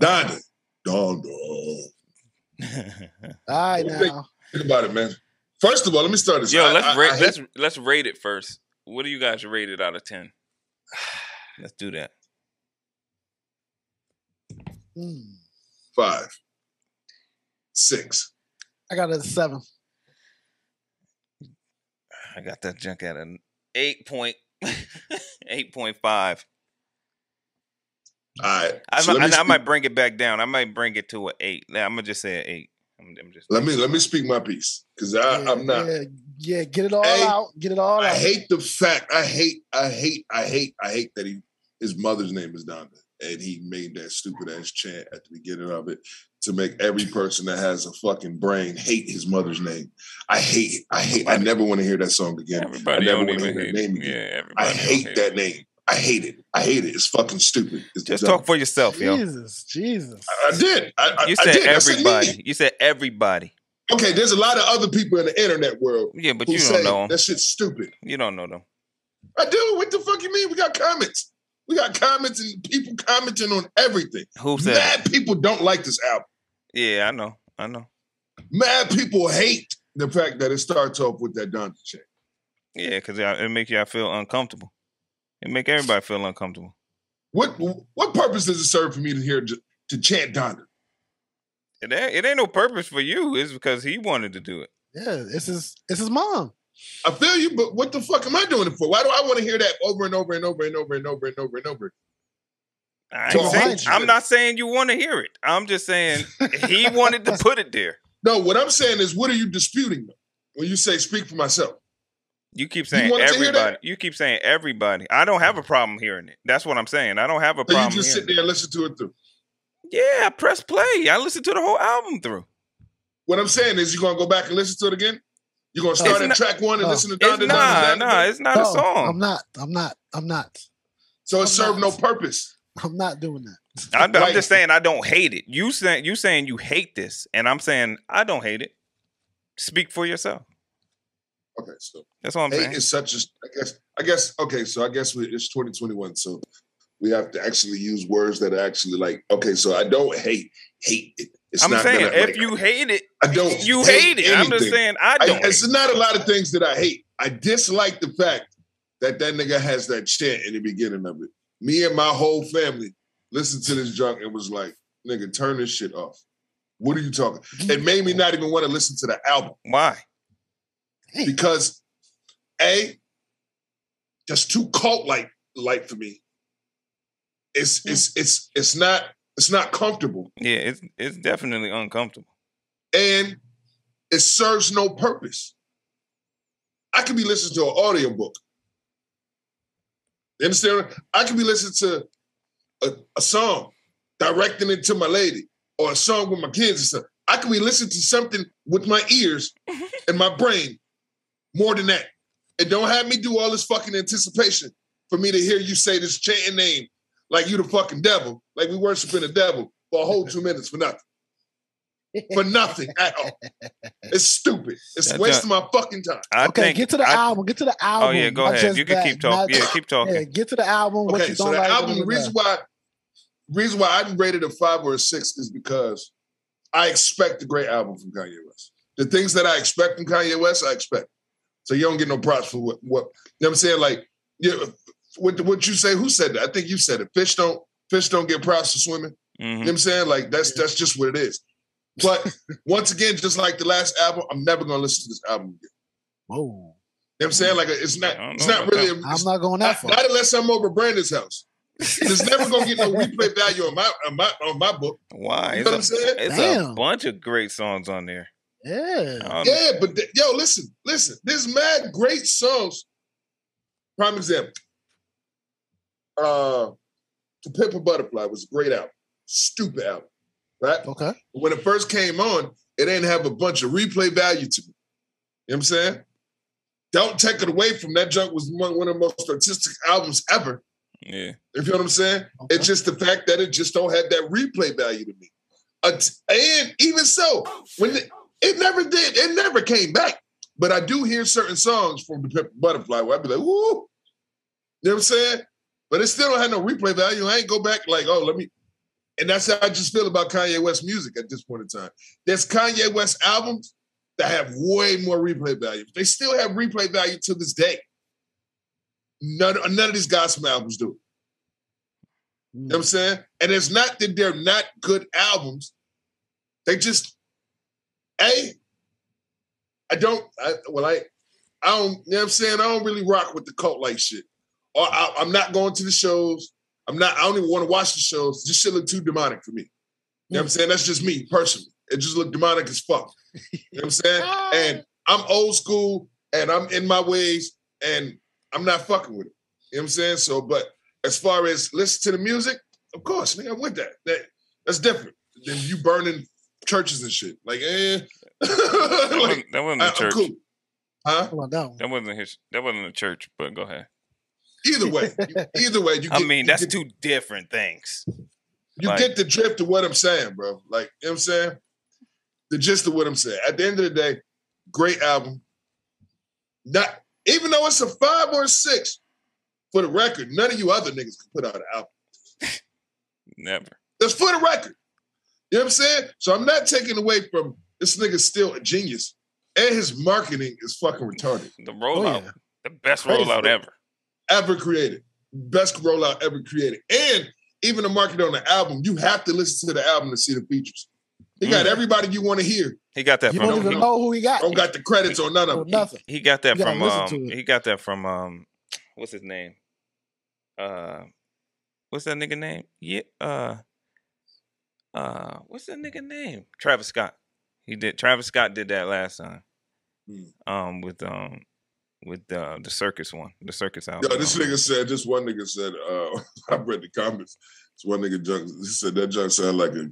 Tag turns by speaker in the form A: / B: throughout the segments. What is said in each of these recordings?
A: Donda. Donda.
B: All right
A: What
B: now.
A: Think about it, man. First of all, let me start this.
C: Yo,
A: I-
C: let's
A: I-
C: rate
A: I hate-
C: let's let's rate it first. What do you guys rate it out of ten? Let's do that.
B: Mm,
A: five, six.
B: I got it at seven.
C: I got that junk at an eight point eight point five.
A: All right.
C: I,
A: so
C: might-
A: let, me
C: I, I might bring it back down. I might bring it to an eight. Nah, I'm gonna just say an eight. I'm, I'm just
A: let me let me speak my piece because
B: yeah,
A: I'm not.
B: Yeah, yeah, get it all
A: Hey,
B: out. Get it all
A: I
B: out.
A: I hate the fact. I hate. I hate. I hate. I hate that he his mother's name is Donda, and he made that stupid ass chant at the beginning of it to make every person that has a fucking brain hate his mother's name. I hate. I hate. I never want to hear that song again.
C: everybody
A: I never want to hear that name again.
C: Yeah,
A: I hate
C: hate
A: that name. I hate it. I hate it. It's fucking stupid. It's
C: Just
A: dumb.
C: talk for yourself, yo.
B: Jesus, Jesus.
A: I, I did. I, I,
C: You
A: I
C: said
A: did. I said
C: everybody. You said everybody.
A: Okay, there's a lot of other people in the internet world
C: Yeah, but
A: who
C: you
A: say
C: don't know them.
A: that shit's stupid.
C: You don't know them.
A: I do. What the fuck you mean? We got comments. We got comments and people commenting on everything.
C: Who said?
A: Mad people don't like this album.
C: Yeah, I know. I know.
A: Mad people hate the fact that it starts off with that Donda chant.
C: Yeah, because it makes y'all feel uncomfortable. It make everybody feel uncomfortable.
A: What what purpose does it serve for me to hear to, to chant Donda?
C: It ain't, it ain't no purpose for you. It's because he wanted to do it.
B: Yeah, it's his it's his mom.
A: I feel you, but what the fuck am I doing it for? Why do I want to hear that over and over and over and over and over and over and over?
C: I
A: so
C: saying, I'm not saying you want to hear it. I'm just saying he wanted to put it there.
A: No, what I'm saying is, what are you disputing though? When you say speak for myself,
C: You keep saying
A: wanted to hear that?
C: everybody. You keep saying everybody. I don't have a problem hearing it. That's what I'm saying. I don't have a
A: so you
C: problem.
A: just sit there and listen to it through.
C: Yeah, I press play. I listened to the whole album through.
A: What I'm saying is, you're gonna go back and listen to it again. You're gonna start
C: It's
A: at
C: not-
A: track one and
B: no.
A: listen to
C: It's
A: Donda.
C: nah,
A: Donda, Donda,
C: nah. It's not a song.
B: I'm not. I'm not. I'm not.
A: So it
B: I'm
A: served
B: not-
A: no purpose.
B: I'm not doing that.
C: I'm, I'm just saying I don't hate it. You saying you saying you hate this, and I'm saying I don't hate it. Speak for yourself.
A: Okay, so
C: That's all I'm
A: hate
C: saying.
A: is such a. I guess. I guess. Okay, so I guess we, it's 2021. So we have to actually use words that are actually like. Okay, so I don't hate. Hate it. It's
C: I'm
A: not
C: saying
A: I-
C: if
A: like,
C: you hate it,
A: I don't.
C: you hate it. I'm just saying I
A: I,
C: don't. hate
A: it's not a lot of things that I hate. I dislike the fact that that nigga has that chant in the beginning of it. Me and my whole family listened to this junk and was like, "Nigga, turn this shit off." What are you talking? It made me not even want to listen to the album
C: Why?
B: Hey,
A: because a just too cult like like for me. It's mm. it's it's it's not it's not comfortable
C: Yeah, it's it's definitely uncomfortable.
A: and it serves no purpose. I could be listening to an audiobook. You understand? I could be listening to a, a song, directing it to my lady, or a song with my kids and stuff. I could be listening to something with my ears and my brain more than that. And don't have me do all this fucking anticipation for me to hear you say this chanting name like you the fucking devil, like we worshiping the devil for a whole two minutes for nothing. For nothing at all. It's stupid. It's
C: That
A: wasting my fucking time.
C: I
B: okay,
C: think
B: get to the
C: I-
B: album. Get to the album.
C: Oh yeah, go
B: not
C: ahead. You can
B: that,
C: keep talking. Yeah, keep talking.
B: Yeah, get to the album. What
A: Okay,
B: you
A: so
B: don't
A: the
B: like.
A: album, the reason
B: like.
A: why, reason why I rated a five or a six is because I expect a great album from Kanye West. The things that I expect from Kanye West, I expect. So you don't get no props for what, what you know what I'm saying? Like, yeah, what what you say? Who said that? I think you said it. Fish don't fish don't get props for swimming. You know what mm-hmm. I'm saying? Like that's that's just what it is. But once again, just like the last album, I'm never gonna listen to this album again.
B: Whoa.
A: You know what I'm saying? Like it's not it's not
C: about
A: really
C: that.
A: a,
B: I'm not going that far.
A: not unless I'm over Brandon's house. There's never gonna get no replay value on my on my on my book.
C: Why?
A: You
C: It's,
A: know what
C: a,
A: I'm saying?
C: it's a bunch of great songs on there.
B: Yeah.
C: Um,
A: Yeah, but th- yo, listen, listen. There's mad great songs. Prime example. Uh To Pimp a Butterfly was a great album. Stupid album. Right?
B: Okay.
A: When it first came on, it didn't have a bunch of replay value to me. You know what I'm saying? Don't take it away from that junk was one, one of the most artistic albums ever.
C: Yeah.
A: You feel what I'm saying?
B: okay.
A: It's just the fact that it just don't have that replay value to me. Uh, and even so, when the, it never did, it never came back. But I do hear certain songs from the Butterfly where I'd be like, woo. You know what I'm saying? But it still don't have no replay value. I ain't go back like, oh, let me And that's how I just feel about Kanye West music at this point in time. There's Kanye West albums that have way more replay value. They still have replay value to this day. None, none of these gospel albums do. You know what I'm saying? And it's not that they're not good albums. They just, A, I don't, I, well, I, I don't, you know what I'm saying? I don't really rock with the cult like shit. Or I, I'm not going to the shows. I'm not, I don't even want to watch the shows. This shit look too demonic for me. You know what I'm saying? That's just me personally. It just look demonic as fuck. You know what I'm saying? and I'm old school and I'm in my ways and I'm not fucking with it. You know what I'm saying? So, but as far as listen to the music, of course, nigga, I'm with that. That that's different than you burning churches and shit. Like, eh.
C: That wasn't, that wasn't
A: I,
C: a church.
A: cool. Huh?
B: Hold on, that.
C: That wasn't his. That wasn't a church. But go ahead.
A: Either way, you- either way, you get,
C: I mean,
A: you
C: that's
A: get,
C: two different things.
A: you
C: like-
A: get the drift of what I'm saying, bro. Like, you know what I'm saying? The gist of what I'm saying. At the end of the day, great album. Not even though it's a five or a six, for the record, none of you other niggas can put out an album.
C: Never.
A: That's for the record. You know what I'm saying? So I'm not taking away from this nigga's still a genius. And his marketing is fucking retarded.
C: The
B: Oh,
C: rollout,
B: yeah.
C: the best
A: Crazy.
C: rollout ever.
A: Ever created. Best rollout ever created. And even the market on the album, you have to listen to the album to see the features. He got
C: Mm.
A: everybody you want to hear.
C: He got that
B: You
C: from.
B: don't even
C: he,
B: know who he got.
A: Don't got the credits on none of
B: Or
A: them.
B: nothing.
C: he got that
B: You
C: from. Um, he got that from. Um, what's his name? Uh, what's that nigga name? Yeah. Uh, uh, what's that nigga name? Travis Scott. He did. Travis Scott did that last time.
A: Hmm.
C: Um, with um, with uh, the circus one, the circus
A: Yo,
C: album.
A: this nigga said, this one nigga said, uh, I read the comments. This one nigga junk, he said that junk sounded like a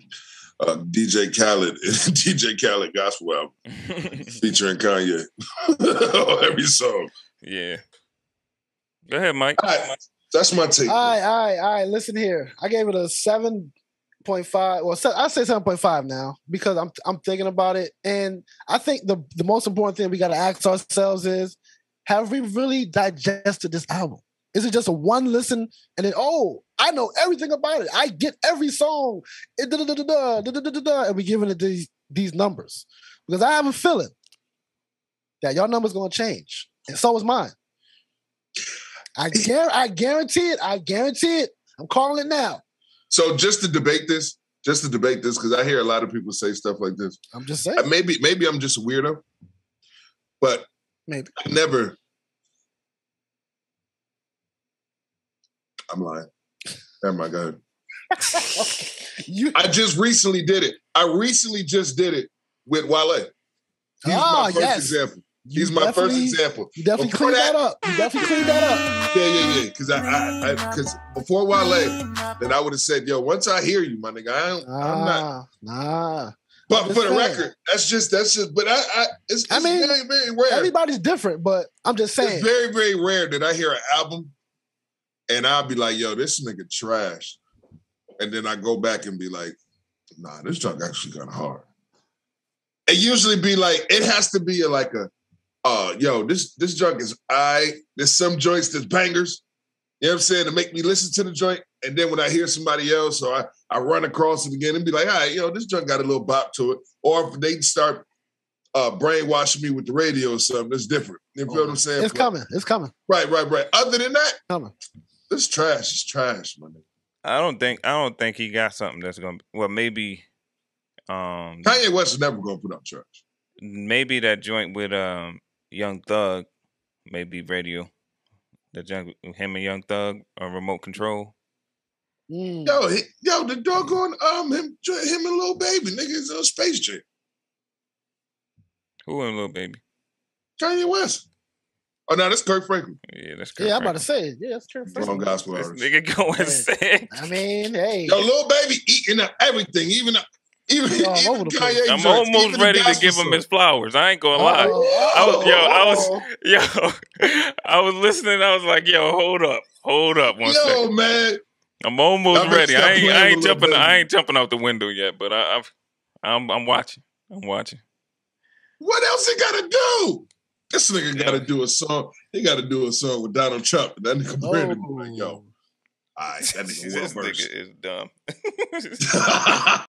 A: uh, DJ Khaled, DJ Khaled gospel album featuring Kanye on every song.
C: yeah. Go ahead, Mike.
A: All right, that's my take.
B: All right, all right, all right. Listen here. I gave it a seven 7.5. Well, I say 7.5 now because I'm I'm thinking about it. And I think the, the most important thing we gotta ask ourselves is have we really digested this album? Is it just a one listen and then oh I know everything about it. I get every song. And we're giving it these these numbers. Because I have a feeling that your number's gonna change. And so is mine. I, I guarantee it. I guarantee it. I'm calling it now.
A: So just to debate this, just to debate this, because I hear a lot of people say stuff like this.
B: I'm just saying.
A: Uh, Maybe, maybe I'm just a weirdo, but
B: Maybe.
A: I never. I'm lying. Never mind. Go ahead.
B: you
A: I just recently did it. I recently just did it with Wale. He's
B: Ah,
A: my first
B: yes.
A: example.
B: You
A: He's my first example.
B: You definitely
A: Before
B: cleaned
A: that-
B: that up. You definitely cleaned that up.
A: Yeah, yeah, yeah. Because I, I, because before Wale, then I would have said, "Yo, once I hear you, my nigga, I I'm not."
B: Nah, nah.
A: But for the
B: saying.
A: record, that's just that's just. But I, I it's, it's
B: I mean,
A: very, very rare.
B: Everybody's different, but I'm just saying.
A: It's very, very rare that I hear an album and I'll be like, yo, this nigga trash. And then I go back and be like, nah, this junk actually kind of hard. It usually be like, it has to be like a, uh, yo, this this junk is I. There's some joints that's bangers. You know what I'm saying? To make me listen to the joint. And then when I hear somebody else, or I, I run across it again and be like, all right, yo, this junk got a little bop to it. Or if they start uh, brainwashing me with the radio or something, that's different. You feel what I'm saying?
B: It's
A: But-
B: coming. It's coming.
A: Right, right, right. Other than that,
B: Coming.
A: this trash is trash, man.
C: I don't think. I don't think he got something that's gonna. Well, maybe. Um,
A: Kanye West is never gonna put out trash.
C: maybe that joint with um Young Thug, maybe radio. The junk, him and Young Thug, uh, remote control.
B: Mm.
A: Yo, he, yo, the doggone um him, him and Lil Baby niggas on Space Jam.
C: Who and Lil Baby?
A: Kanye West. Oh no, that's Kirk Franklin.
C: Yeah, that's
B: Yeah, I'm about to say. It. Yeah, that's true.
A: Wrong gospel
C: This
A: artist.
C: nigga going
B: Yeah.
C: sick.
B: I mean, hey.
A: Yo, Lil Baby eating up everything, even even,
B: Yo, I'm
A: even
B: over the place.
A: Kanye.
C: I'm
A: joints,
C: almost ready to give him his flowers. I ain't gonna lie.
B: Uh-oh,
C: I was- yo, I was-
B: oh.
C: Yo, I was listening. I was like, yo, hold up, hold up one
A: Yo,
C: second.
A: man,
C: I'm almost
A: Y'all better
C: ready. I ain't, I ain't
A: Lil
C: jumping. I ain't jumping out the window yet, but I, I've, I'm, I'm watching. I'm watching.
A: what else he gotta do? This nigga gotta do a song. He gotta do a song with Donald Trump. And that nigga oh. Brandon like, yo, All right, that
C: this
A: nigga will
C: nigga is dumb.